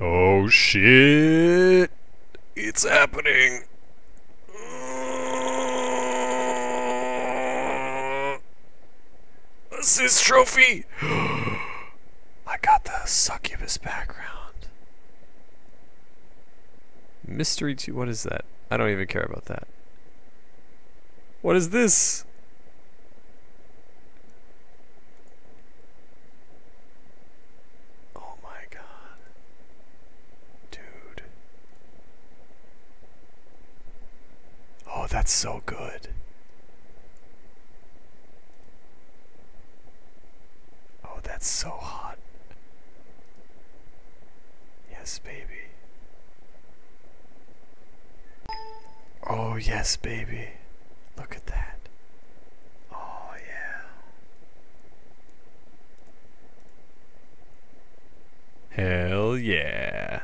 Oh shit! It's happening! Assist trophy! I got the succubus background. Mystery 2, what is that? I don't even care about that. What is this? Oh my god. Dude. Oh, that's so good. Oh, that's so hot. Yes, baby. Oh, yes, baby. Look at that. Oh, yeah. Hell yeah.